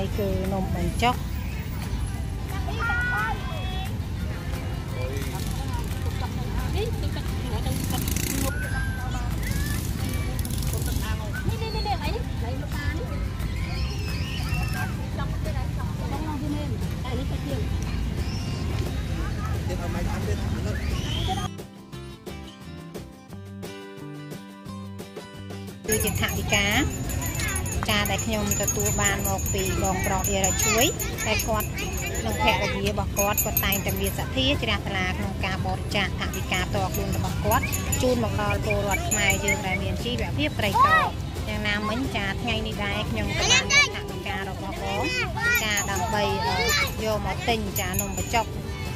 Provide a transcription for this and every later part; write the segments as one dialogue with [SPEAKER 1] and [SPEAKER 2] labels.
[SPEAKER 1] នេះគឺនំបញ្ចុកគឺជាថវិកា ការដែលខ្ញុំទទួលបានមកពីបងប្រុសអេរ៉ាជួយតែគាត់និងភរិយារបស់គាត់គាត់តែងតែមានសទ្ធាជ្រះថ្លាក្នុងការបរិច្ចាគថវិកាតខ្លួនរបស់គាត់ជូនមកដល់ពលរដ្ឋខ្មែរយើងដែលមានជីវភាពក្រីក្រយ៉ាងណាមិញចាថ្ងៃនេះដែរខ្ញុំក៏បានយកថវិការបស់បងចាដើម្បីយកមកទិញចានំបញ្ចុក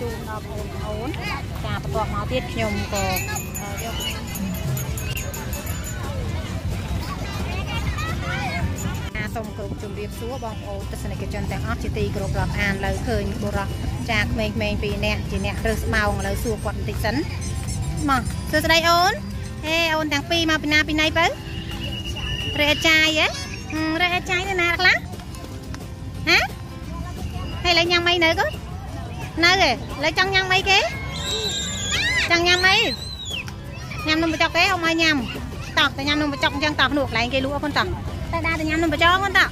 [SPEAKER 1] ជូនដល់បងប្អូនចាបន្ទាប់មកទៀតខ្ញុំក៏ សូមគោរពជម្រាបសួរបងប្អូនទស្សនិកជនទាំងអស់ជាទីគោរពរាប់អានលើឃើញបុរសចាក្មេងៗពីរនាក់ជាអ្នករើសស្មោងឥឡូវសួរគាត់បន្តិចសិនមកសួស្តីអូនហេអូនទាំងពីរមកពីណាពីណីបើរេអាចាយហ៎រេអាចាយនៅណាខ្លះហ៎ហើយលេងញ៉ាំអីនៅគាត់នៅហ៎លេងចង់ញ៉ាំអីគេចង់ញ៉ាំអីញ៉ាំនំបញ្ចុកទេអមឲ្យញ៉ាំតោះតែញ៉ាំនំបញ្ចុកអញ្ចឹងតោះនោះកន្លែងគេលក់អត់តោះ តែដើរទៅញ៉ាំនំបញ្ចុកហ្នឹងតោះ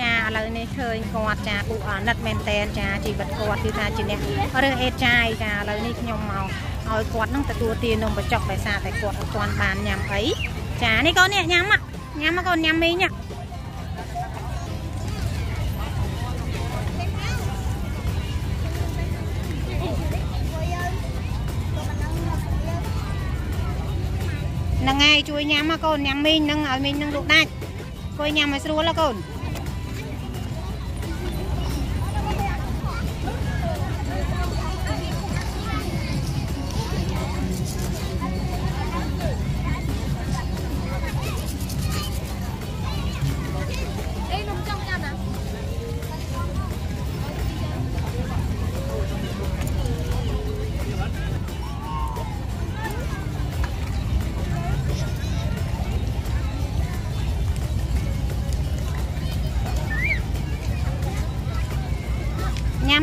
[SPEAKER 1] ចាឥឡូវនេះឃើញគាត់ចាគូអាណិតមែនតែនចាជីវិតគាត់គឺថាជាអ្នករើសអេតចាយចាឥឡូវនេះខ្ញុំមកឲ្យគាត់នឹងទទួលទាននំបញ្ចុកដោយសារតែគាត់អត់ទាន់បានញ៉ាំអីចានេះកូននេះញ៉ាំញ៉ាំមកកូនញ៉ាំមីងហ្នឹងហើយជួយញ៉ាំមកកូនញ៉ាំមីងនឹងឲ្យមីងនឹងលក់ដាច់ គួយញ៉ាំឲ្យស្រួលកូន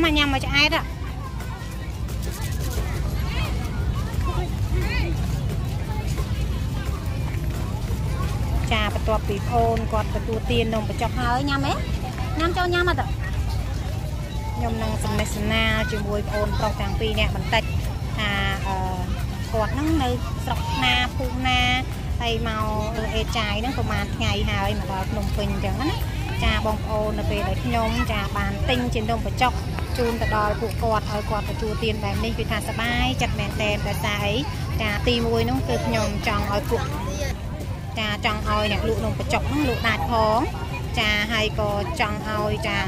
[SPEAKER 1] ញ៉ាំញ៉ាំមកឆ្អែតចាបន្ទាប់ពីប្អូនគាត់ទទួលទាននំបញ្ចុកហើយញ៉ាំទេញ៉ាំចូលញ៉ាំអត់ខ្ញុំនឹងសំណេះសំណាលជាមួយប្អូនប្រុសទាំងពីរនាក់បន្តិចថាអឺគាត់នឹងនៅស្រុកណាភូមិណាហើយមកអេចាយហ្នឹងប្រហែលថ្ងៃហើយមកដល់ភ្នំពេញអញ្ចឹងណាចាបងប្អូននៅពេលដែលខ្ញុំចាបានទិញជានំបញ្ចុក ជូនទៅដល់ពួកគាត់ឲ្យគាត់ទទួលទានបែបនេះគឺថាសប្បាយចិត្តមែនតែនដោយសារអីចាទី1នោះគឺខ្ញុំចង់ឲ្យពួកចាចង់ឲ្យអ្នកលក់នំបញ្ចុកហ្នឹងលក់ដាច់ផងចាហើយក៏ចង់ឲ្យចា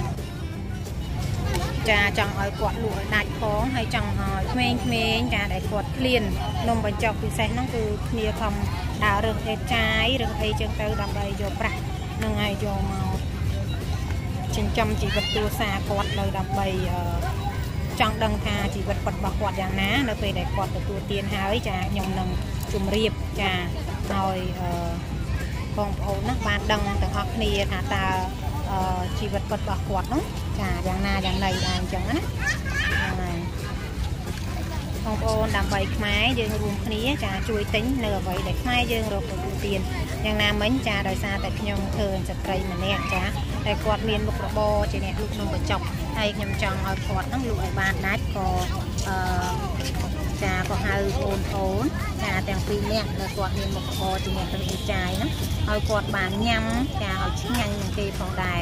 [SPEAKER 1] ចាចង់ឲ្យគាត់លក់ឲ្យដាច់ផងហើយចង់ឲ្យក្មេងៗចាដែលគាត់ឃ្លាននំបញ្ចុកពិសេសហ្នឹងគឺគ្នាខំដើររើសអេតចាយរើសអីចឹងទៅដើម្បីយកប្រាក់ហ្នឹងហើយយកមក ចិញ្ចឹមជីវិតគ្រួសារគាត់នៅដើម្បីចង់ដឹងថាជីវិតពិតរបស់គាត់យ៉ាងណា នៅពេលដែលគាត់ទទួលទានហើយចាខ្ញុំនឹងជម្រាបចាឲ្យបងប្អូនណាបានដឹងទាំងអស់គ្នាថាតើជីវិតពិតរបស់គាត់នោះចាយ៉ាងណាយ៉ាងណីដែរអញ្ចឹងណាហ្នឹងហើយបងប្អូនដើម្បីខ្មែរយើងរួមគ្នាចាជួយទិញនៅអ្វីដែលខ្មែរយើងរកទទួលទានយ៉ាងណាមិញចាដោយសារតែខ្ញុំឃើញស្ត្រីម្នាក់ចា តែគាត់មានមុខរបរជាអ្នកលក់នំបញ្ចុកហើយខ្ញុំចង់ឲ្យគាត់នឹងលក់ឲ្យបានដាច់ក៏អឺចាក៏ហៅបងប្អូនចាទាំងពីរនាក់ដែលគាត់មានមុខរបរជាអ្នកទៅចាយហ្នឹងឲ្យគាត់បានញ៉ាំចាឲ្យឆ្ងាញ់ជាងគេផងដែរ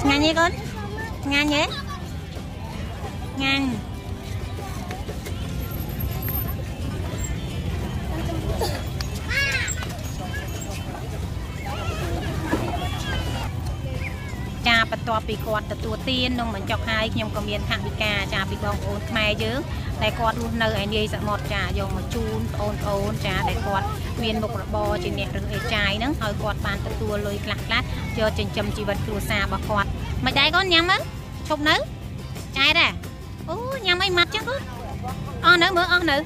[SPEAKER 1] ឆ្ងាញ់ទេកូនឆ្ងាញ់ទេញ៉ាំ បន្ទាប់ពីគាត់ទទួលទាននំបញ្ចុកហើយខ្ញុំក៏មានថវិកាចាពីបងប្អូនខ្មែរយើងដែលគាត់រស់នៅឯនាយសមុទ្រចាយកមកជូនបងប្អូនចាដែលគាត់មានមុខរបរជាអ្នករឹងអេចាយហ្នឹងឲ្យគាត់បានទទួលលុយខ្លះខ្លះយកចិញ្ចឹមជីវិតគ្រួសាររបស់គាត់មិនដែរកូនញ៉ាំមើលឈប់នៅចែកដែរអូញ៉ាំអីម៉ាត់ចឹងកូនអស់នៅមើលអស់នៅ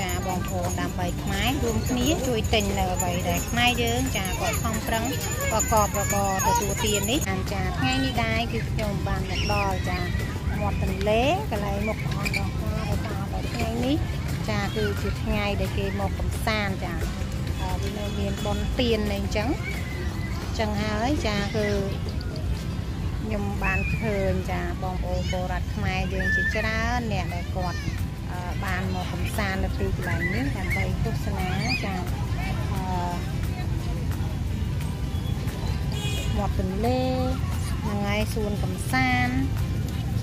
[SPEAKER 1] ចាបងប្អូនដើម្បីខ្មែររួមគ្នាជួយទិញនៅអ្វីដែលខ្មែរយើងចាក៏ខំប្រឹងប្រកបរបរទទួលទាននេះអានចាថ្ងៃនេះដែរគឺខ្ញុំបានមកដល់ចាមាត់ទន្លេកន្លែងមុខអង្គរបស់ខ្មែរឲ្យតាមតែថ្ងៃនេះចាគឺជាថ្ងៃដែលគេមកកំសាន្តចាវានៅមានបនទៀននេះអញ្ចឹងអញ្ចឹងហើយចាគឺ ខ្ញុំបានឃើញចាបងប្អូនពលរដ្ឋខ្មែរយើងជាច្រើនអ្នកដែលគាត់បានមកកំសាន្តនៅទីកន្លែងនេះដើម្បីទស្សនាចាអឺមាត់ទន្លេហ្នឹងហើយសួនកំសាន្ត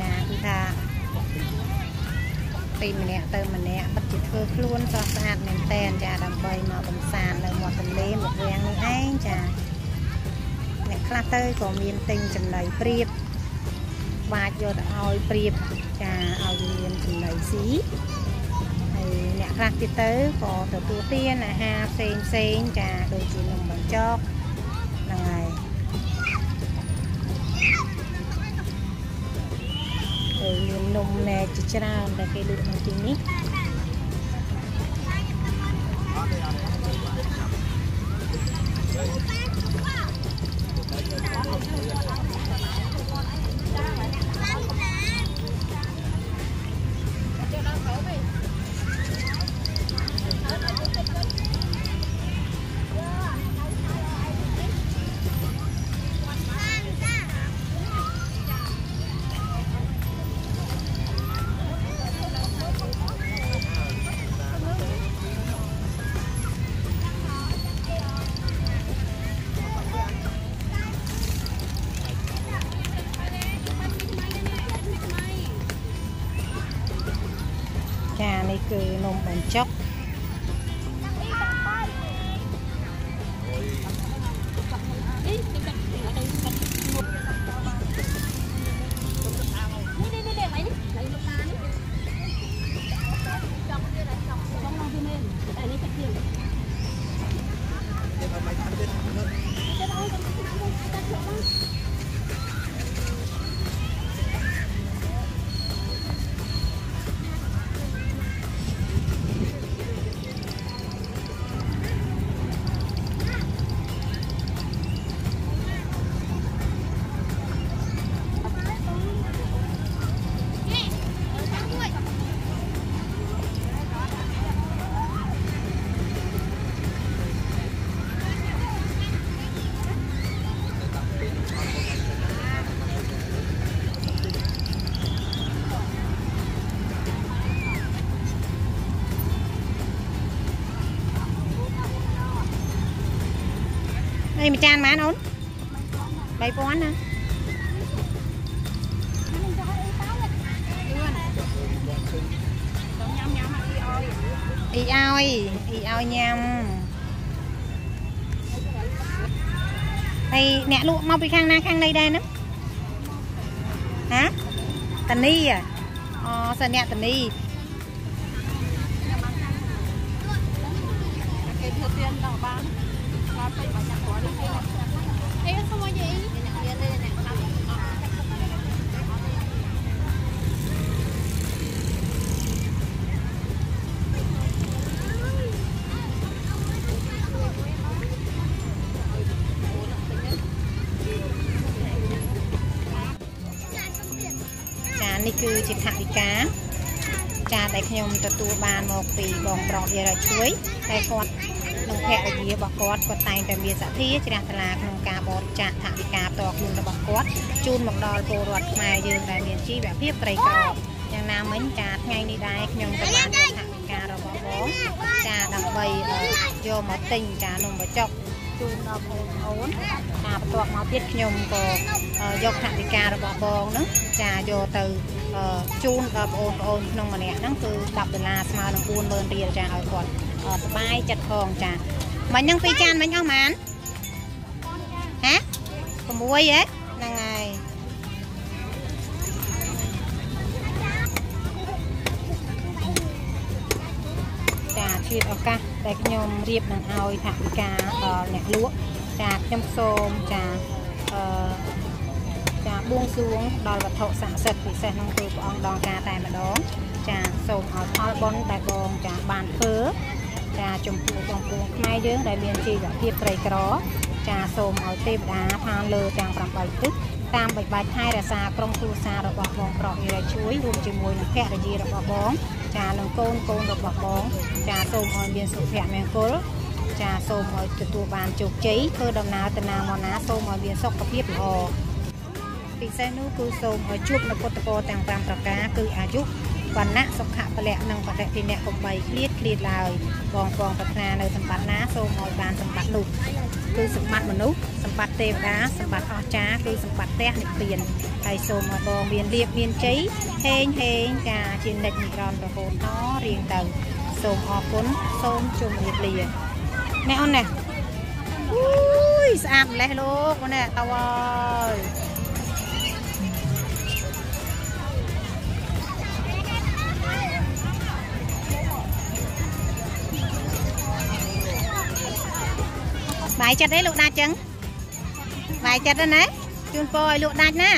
[SPEAKER 1] ចាគឺថាពីម្នាក់ទៅម្នាក់ពិតជាធ្វើខ្លួនស្រស់ស្អាតមែនតែនចាដើម្បីមកកំសាន្តនៅមាត់ទន្លេមកវាំងនេះឯងចាអ្នក ខ្លះទៅក៏មានទិញចំណីព្រៀបបាចយកទៅឲ្យព្រៀបចាឲ្យមានចំណីស៊ីហើយអ្នកខ្លះទៀតទៅក៏ទទួលទានអាហារផ្សេងផ្សេងចាដូចជានំបញ្ចុកហ្នឹងហើយហើយមាននំណែជាច្រើនដែលគេលក់នៅទីនេះ គឺ នំបញ្ចុកអីមួយចានប៉ុន្មានអូន3000ណាអ៊ីឲ្យអ៊ីឲ្យញ៉ាំហើយអ្នកលក់មកពីខាងណាខាងណីដែរហ្នឹងហាតានីអូសិនអ្នកតានីគេធ្វើទៀនដល់បាន នករៀនទេអ្នកតាមចានេះគឺជាថវិកា ចាដែលខ្ញុំទទួលបានមកពីបងប្រុសយាយរជួយតែគាត់និងភរិយារបស់គាត់គាត់តែងតែមានសទ្ធាជ្រះថ្លាក្នុងការបរិច្ចាគថវិកាផ្ទាល់ខ្លួនរបស់គាត់ជូនមកដល់ពលរដ្ឋខ្មែរយើងដែលមានជីវភាពក្រីក្រយ៉ាងណាមិញចាថ្ងៃនេះដែរខ្ញុំក៏បានយកថវិការបស់បងចាដើម្បីយកមកទិញចានំបញ្ចុក ជូនដល់បងប្អូនចាបន្ទាប់មកទៀតខ្ញុំក៏យកថវិការបស់បងហ្នឹងចាយកទៅជូនដល់បងប្អូនក្នុងម្នាក់ហ្នឹងគឺ10ដុល្លារស្មើនឹង40000រៀលចាឲ្យគាត់សបាយចិត្តផងចាមិញហ្នឹងពីរចានមិញអស់ហ្មងហ៎6ហ៎ហ្នឹងហើយ ឆ្លៀតឱកាសដែលខ្ញុំរៀបនឹងឲ្យថវិកាដល់អ្នកលក់ចាខ្ញុំសូមចាអឺចាបួងសួងដល់វត្ថុស័ក្តិសិទ្ធិពិសេសនោះគឺព្រះអង្គដងការតែម្ដងចាសូមឲ្យផលបុណ្យដែលបងចាបានធ្វើចាចំពោះបងប្អូនខ្មែរយើងដែលមានជីវភាពក្រីក្រ ចាសូមឲ្យទេវតាផានលើទាំង8ទិសតាមបិបាច់ថែរក្សាក្រុមគ្រួសាររបស់បងប្រុសអ៊ីរ៉ាជួយរួមជាមួយនឹងភរិយារបស់បង ចានឹងកូនកូនរបស់បង ចាសូមឲ្យមានសុភមង្គលចាសូមឲ្យទទួលបានជោគជ័យធ្វើដំណើរទៅណាមកណាសូមឲ្យមានសុខភាពល្អពិសេសនោះគឺសូមឲ្យជួបនៅពុទ្ធពរទាំង5ប្រការគឺអាយុ វណ្ណៈសុខៈពលៈនិងបរិតិនៈកំបីឃ្លាតឃ្លាតឡើយបងបងប្រាថ្នានៅសម្បត្តិណាសូមឲ្យបានសម្បត្តិនោះគឺសម្បត្តិមនុស្សសម្បត្តិទេវតាសម្បត្តិអស្ចារ្យគឺសម្បត្តិផ្ទះនិព្វានហើយសូមឲ្យបងមានលៀបមានជ័យហេងហេងការជានិច្ចនិរន្តររហូតតរៀងទៅសូមអរគុណសូមជម្រាបលាណែអូនណែអូយស្អាតម្លេះលោកអូនណែតើអើយ បាយចិត្តទេលោកដាច់ចឹងបាយចិត្តណាជូនពរឲ្យលោកដាច់ណា